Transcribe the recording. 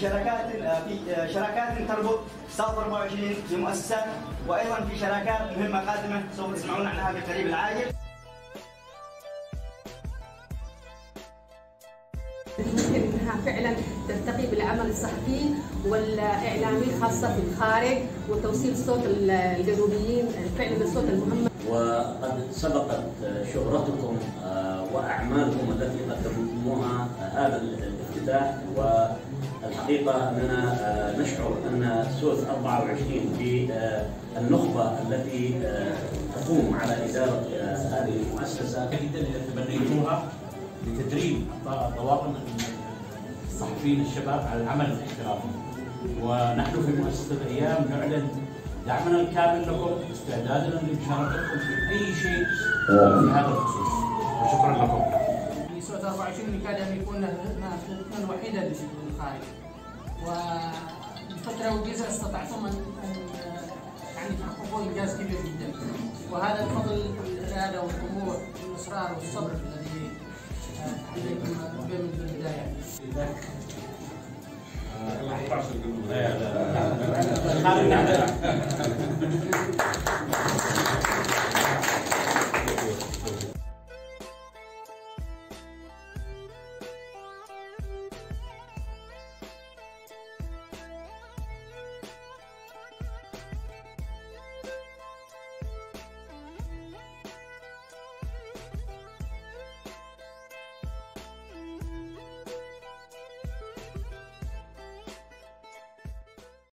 شراكات في شراكات تربط صوت 24 بمؤسسات وأيضا في شراكات مهمة قادمة سوف تسمعون عنها في القريب العاجل. أنها فعلا ترتقي بالعمل الصحفي والإعلامي خاصة في الخارج وتوصيل صوت الجنوبيين فعلا الصوت المهم وقد سبقت شهرتكم وأعمالكم التي قدمتموها هذا الافتتاح. والحقيقة أننا نشعر أن سوث 24 بالنخبه التي تقوم على إدارة هذه المؤسسة. جدا إذا تبنيتوها لتدريب طواقم الصحفيين الشباب على العمل الاحترافي. ونحن في مؤسسة الأيام نعلن دعمنا الكامل لكم استعدادنا لمشاركتكم في أي شيء في هذا الخصوص. وشكرا لكم. في سوء 24 يكاد أن يكون الخدمه الوحيده للخارج والفترة وجيزة استطعتم ان يعني تحققوا إنجاز كبير جدا. وهذا بفضل الإرادة والطموح والإصرار والصبر الذي عليكم البدايه.